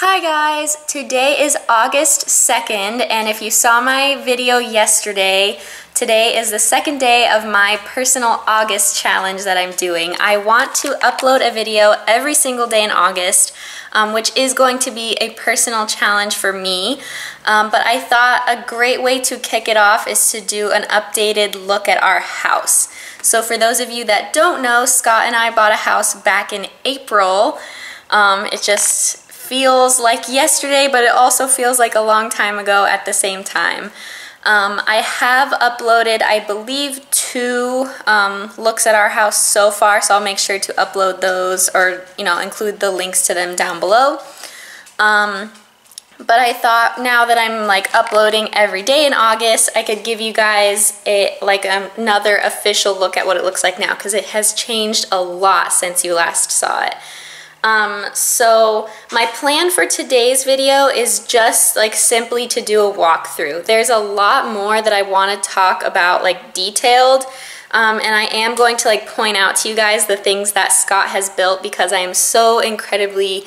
Hi guys, today is August 2nd and if you saw my video yesterday, today is the second day of my personal August challenge that I'm doing. I want to upload a video every single day in August, um, which is going to be a personal challenge for me, um, but I thought a great way to kick it off is to do an updated look at our house. So for those of you that don't know, Scott and I bought a house back in April. Um, it just feels like yesterday, but it also feels like a long time ago at the same time. Um, I have uploaded, I believe, two um, looks at our house so far, so I'll make sure to upload those or, you know, include the links to them down below. Um, but I thought now that I'm like uploading every day in August, I could give you guys a like another official look at what it looks like now because it has changed a lot since you last saw it. Um, so my plan for today's video is just like simply to do a walkthrough. There's a lot more that I want to talk about like detailed um, and I am going to like point out to you guys the things that Scott has built because I am so incredibly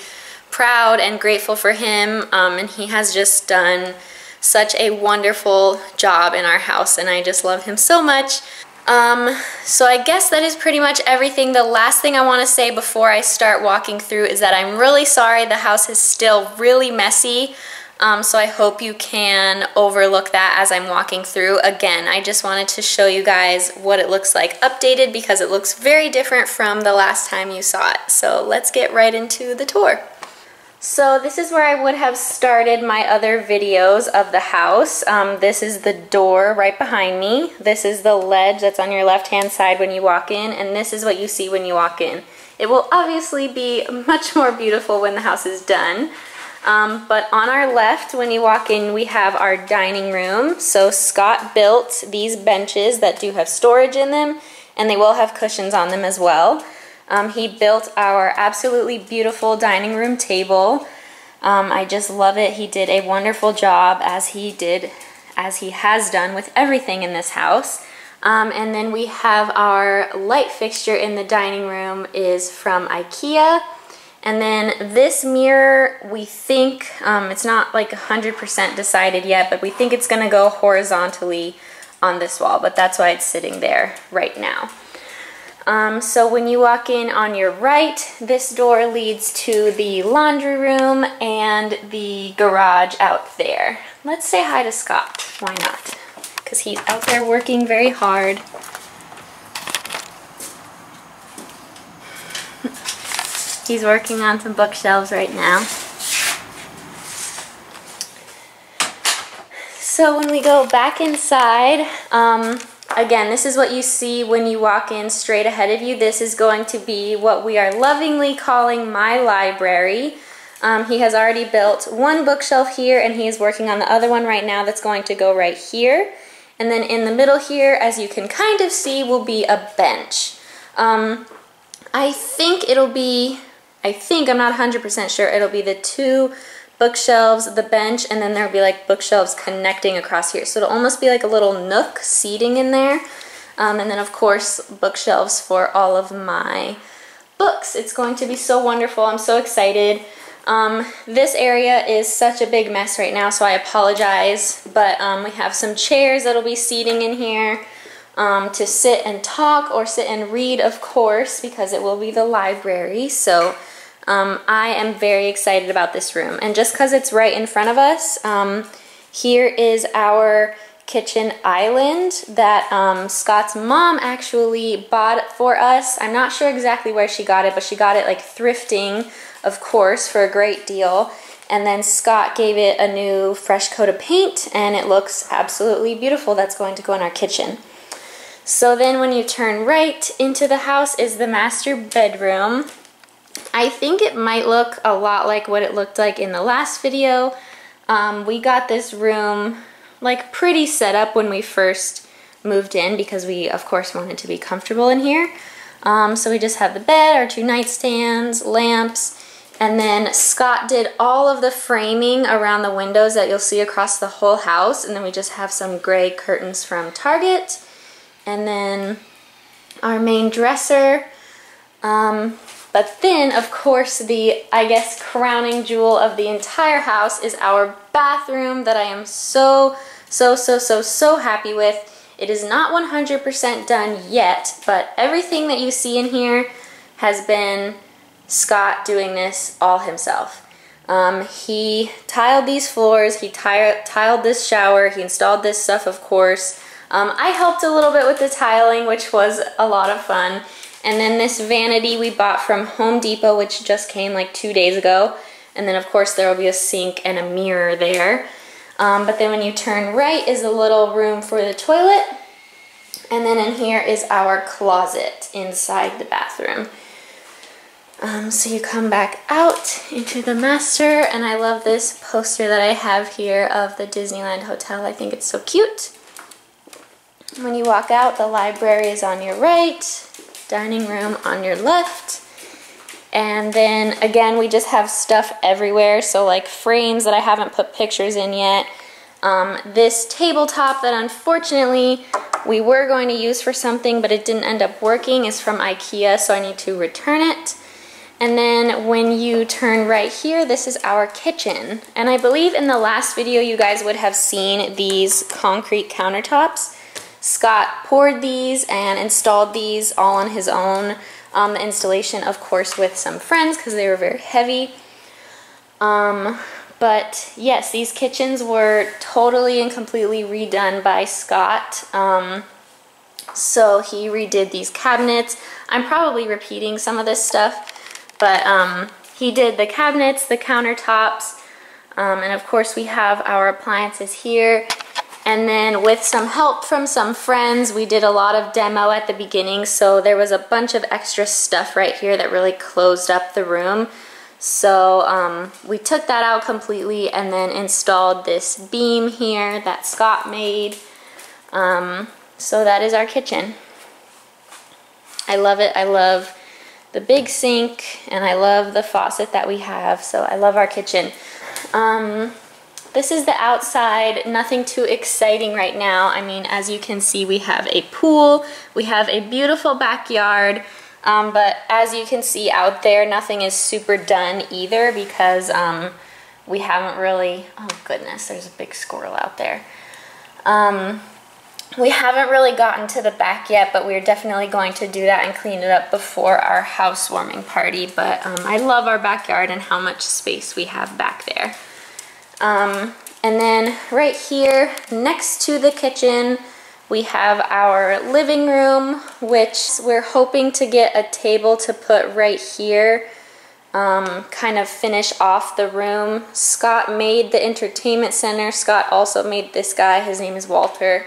proud and grateful for him um, and he has just done such a wonderful job in our house and I just love him so much. Um, so I guess that is pretty much everything. The last thing I want to say before I start walking through is that I'm really sorry the house is still really messy. Um, so I hope you can overlook that as I'm walking through. Again, I just wanted to show you guys what it looks like updated because it looks very different from the last time you saw it. So let's get right into the tour. So this is where I would have started my other videos of the house. Um, this is the door right behind me. This is the ledge that's on your left hand side when you walk in and this is what you see when you walk in. It will obviously be much more beautiful when the house is done. Um, but on our left when you walk in we have our dining room. So Scott built these benches that do have storage in them and they will have cushions on them as well. Um, he built our absolutely beautiful dining room table. Um, I just love it. He did a wonderful job as he did, as he has done with everything in this house. Um, and then we have our light fixture in the dining room is from Ikea. And then this mirror, we think, um, it's not like 100% decided yet, but we think it's gonna go horizontally on this wall, but that's why it's sitting there right now. Um, so when you walk in on your right, this door leads to the laundry room and the garage out there. Let's say hi to Scott. Why not? Because he's out there working very hard. he's working on some bookshelves right now. So when we go back inside, um, Again, this is what you see when you walk in straight ahead of you. This is going to be what we are lovingly calling my library. Um, he has already built one bookshelf here and he is working on the other one right now that's going to go right here. And then in the middle here, as you can kind of see, will be a bench. Um, I think it'll be, I think, I'm not 100% sure, it'll be the two bookshelves, the bench, and then there'll be like bookshelves connecting across here. So it'll almost be like a little nook seating in there. Um, and then of course bookshelves for all of my books. It's going to be so wonderful. I'm so excited. Um, this area is such a big mess right now, so I apologize. But um, we have some chairs that'll be seating in here um, to sit and talk or sit and read, of course, because it will be the library. So um, I am very excited about this room. And just because it's right in front of us, um, here is our kitchen island that um, Scott's mom actually bought for us. I'm not sure exactly where she got it, but she got it like thrifting, of course, for a great deal. And then Scott gave it a new fresh coat of paint and it looks absolutely beautiful. That's going to go in our kitchen. So then when you turn right into the house is the master bedroom. I think it might look a lot like what it looked like in the last video. Um, we got this room like pretty set up when we first moved in because we of course wanted to be comfortable in here. Um, so we just have the bed, our two nightstands, lamps, and then Scott did all of the framing around the windows that you'll see across the whole house. And then we just have some gray curtains from Target. And then our main dresser. Um, But then, of course, the, I guess, crowning jewel of the entire house is our bathroom that I am so, so, so, so, so happy with. It is not 100% done yet, but everything that you see in here has been Scott doing this all himself. Um, he tiled these floors, he tiled this shower, he installed this stuff, of course. Um, I helped a little bit with the tiling, which was a lot of fun. And then this vanity we bought from Home Depot, which just came like two days ago. And then of course there will be a sink and a mirror there. Um, but then when you turn right is a little room for the toilet. And then in here is our closet inside the bathroom. Um, so you come back out into the master and I love this poster that I have here of the Disneyland Hotel. I think it's so cute. When you walk out, the library is on your right dining room on your left. And then again, we just have stuff everywhere. So like frames that I haven't put pictures in yet. Um, this tabletop that unfortunately we were going to use for something, but it didn't end up working is from Ikea, so I need to return it. And then when you turn right here, this is our kitchen. And I believe in the last video you guys would have seen these concrete countertops. Scott poured these and installed these all on his own. Um, the installation, of course, with some friends because they were very heavy. Um, but yes, these kitchens were totally and completely redone by Scott. Um, so he redid these cabinets. I'm probably repeating some of this stuff, but um, he did the cabinets, the countertops, um, and of course we have our appliances here. And then with some help from some friends, we did a lot of demo at the beginning, so there was a bunch of extra stuff right here that really closed up the room. So um, we took that out completely and then installed this beam here that Scott made. Um, so that is our kitchen. I love it. I love the big sink and I love the faucet that we have. So I love our kitchen. Um, this is the outside, nothing too exciting right now. I mean, as you can see, we have a pool, we have a beautiful backyard, um, but as you can see out there, nothing is super done either because um, we haven't really, oh goodness, there's a big squirrel out there. Um, we haven't really gotten to the back yet, but we're definitely going to do that and clean it up before our housewarming party. But um, I love our backyard and how much space we have back there. Um, and then right here next to the kitchen, we have our living room, which we're hoping to get a table to put right here, um, kind of finish off the room. Scott made the entertainment center. Scott also made this guy. His name is Walter.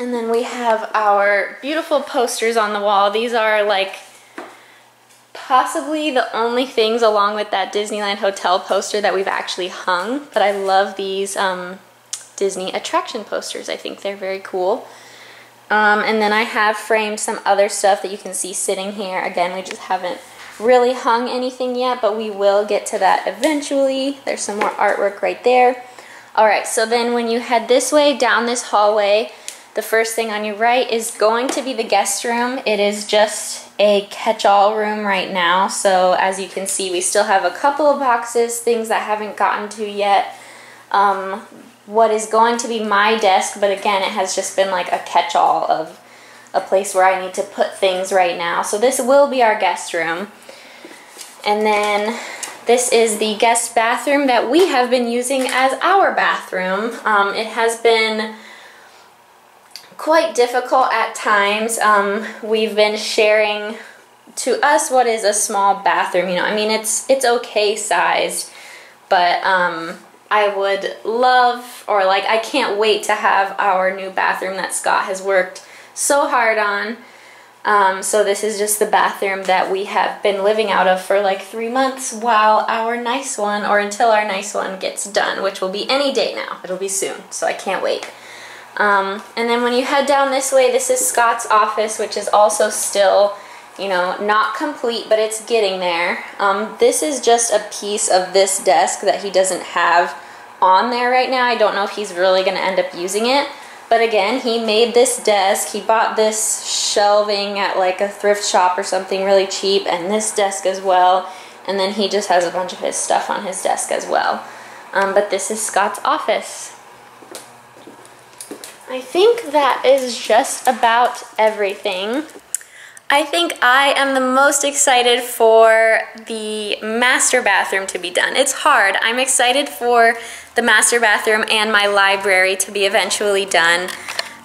And then we have our beautiful posters on the wall. These are like possibly the only things along with that Disneyland Hotel poster that we've actually hung, but I love these um, Disney attraction posters. I think they're very cool. Um, and then I have framed some other stuff that you can see sitting here. Again, we just haven't really hung anything yet, but we will get to that eventually. There's some more artwork right there. All right, so then when you head this way, down this hallway, the first thing on your right is going to be the guest room. It is just a catch-all room right now. So as you can see, we still have a couple of boxes, things that haven't gotten to yet. Um, what is going to be my desk, but again, it has just been like a catch-all of a place where I need to put things right now. So this will be our guest room. And then this is the guest bathroom that we have been using as our bathroom. Um, it has been quite difficult at times. Um, we've been sharing to us what is a small bathroom. You know, I mean, it's it's okay sized, but um, I would love or like I can't wait to have our new bathroom that Scott has worked so hard on. Um, so this is just the bathroom that we have been living out of for like three months while our nice one or until our nice one gets done, which will be any day now. It'll be soon, so I can't wait. Um, and then when you head down this way, this is Scott's office, which is also still, you know, not complete, but it's getting there. Um, this is just a piece of this desk that he doesn't have on there right now. I don't know if he's really going to end up using it. But again, he made this desk. He bought this shelving at like a thrift shop or something really cheap and this desk as well. And then he just has a bunch of his stuff on his desk as well. Um, but this is Scott's office. I think that is just about everything. I think I am the most excited for the master bathroom to be done. It's hard. I'm excited for the master bathroom and my library to be eventually done.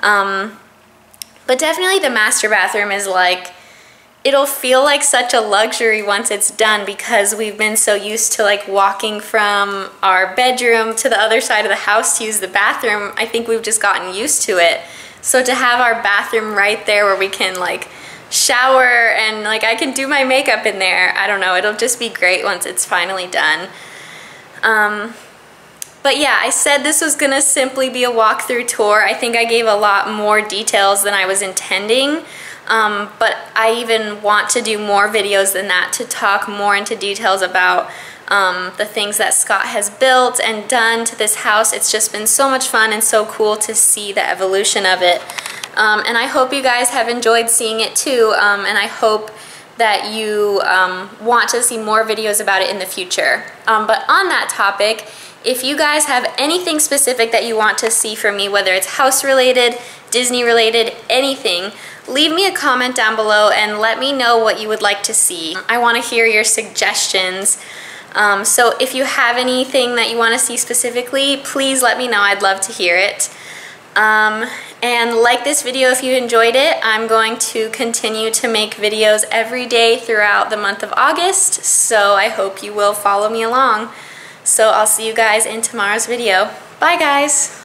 Um, but definitely the master bathroom is like, it'll feel like such a luxury once it's done because we've been so used to like walking from our bedroom to the other side of the house to use the bathroom. I think we've just gotten used to it. So to have our bathroom right there where we can like shower and like I can do my makeup in there. I don't know, it'll just be great once it's finally done. Um, but yeah, I said this was gonna simply be a walkthrough tour. I think I gave a lot more details than I was intending. Um, but I even want to do more videos than that to talk more into details about um, the things that Scott has built and done to this house. It's just been so much fun and so cool to see the evolution of it. Um, and I hope you guys have enjoyed seeing it too, um, and I hope that you um, want to see more videos about it in the future. Um, but on that topic, if you guys have anything specific that you want to see from me, whether it's house related, Disney related, anything, leave me a comment down below and let me know what you would like to see. I want to hear your suggestions. Um, so if you have anything that you want to see specifically, please let me know. I'd love to hear it. Um, and like this video if you enjoyed it. I'm going to continue to make videos every day throughout the month of August, so I hope you will follow me along. So I'll see you guys in tomorrow's video. Bye guys!